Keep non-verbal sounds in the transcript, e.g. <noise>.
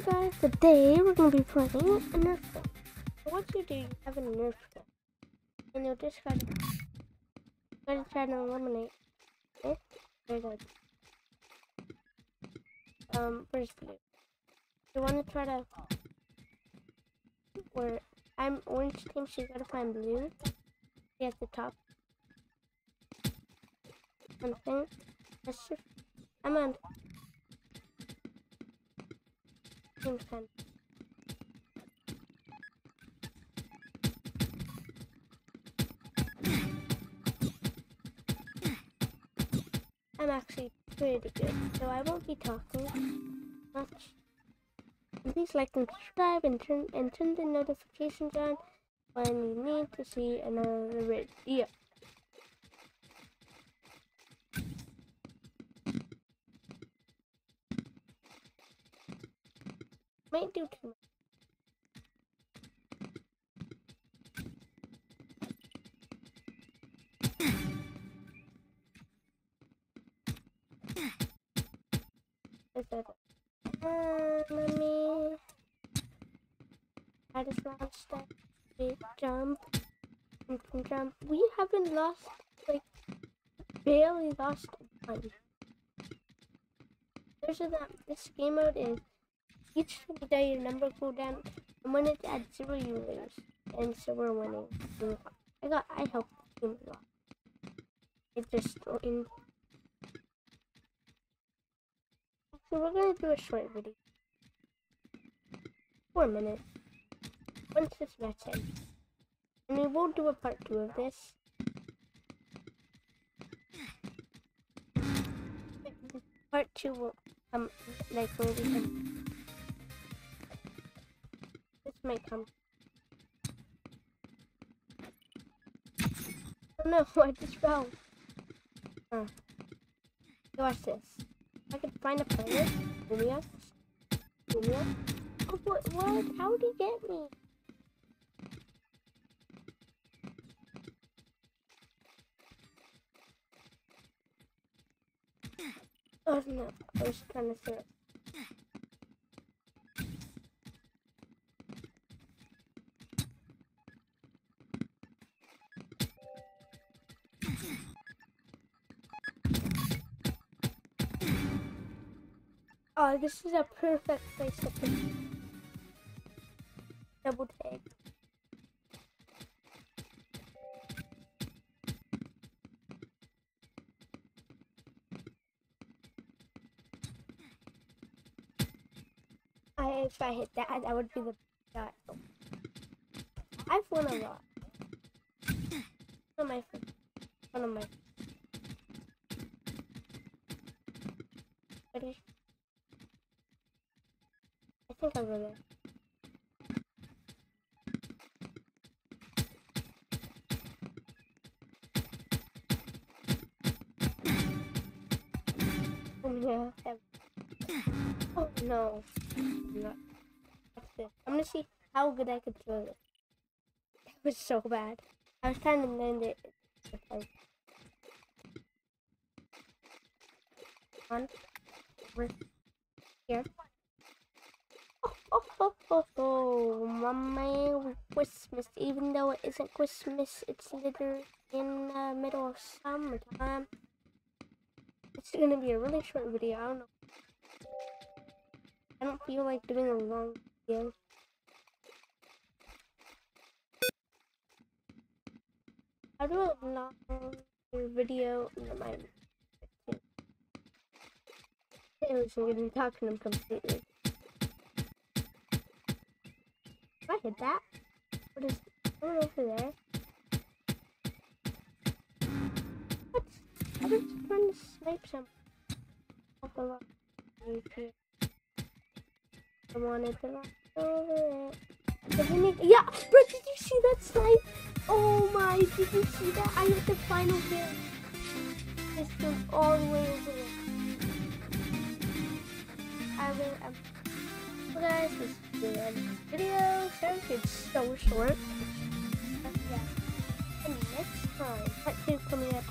Hey guys, today we're gonna be playing a Nerf gun. So what you do, you have a Nerf gun, and you'll just gotta, gotta try to eliminate it. Very good. Um, first blue? You wanna try to, where I'm orange team, so you gotta find blue. See at the top. Something. That's just, I'm on team 10. I'm actually pretty good, so I won't be talking much. Please like and subscribe and turn and turn the notifications on when you need to see another video. Might do too much. Uh, me I just launched that big jump can jump. We haven't lost like barely lost one. There's that this game mode is each your number go down and when it's at zero you lose. And so we're winning. I got I helped the team a lot. It just in So we're gonna do a short video. Four minutes. Once this match ends. And we will do a part two of this. Part two will come like maybe come. Might come. Oh no, <laughs> I just fell. Huh. Watch this. I can find a player. Lumia. Lumia. Oh, what? What? How did he get me? Oh no, I was trying to say Oh, this is a perfect place to put double tag. I, if I hit that, that would be the shot. I've won a lot. One of my, one of my. Go there. Oh yeah. Oh no. Oh, no. I'm gonna see how good I could throw it. It was so bad. I was trying to land it. One. Over here. Oh, oh, oh, Mama Christmas. Even though it isn't Christmas, it's literally in the middle of summertime. It's gonna be a really short video. I don't know. I don't feel like doing a long video. I'll do a long video in my it was gonna talk to them completely. I hit that? What is going over there? What? I was trying to snipe some. I wanted to knock over make, yeah, bro, did you see that snipe? Oh my, did you see that? I hit the final hit. This goes all the way over there. I will, well guys, this is the end of this video. Sorry it's so short. But yeah, and next time, part two coming up.